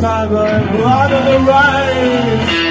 time, I'm on the rise.